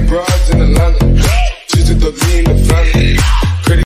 got broads in Atlanta. it to the lean the family.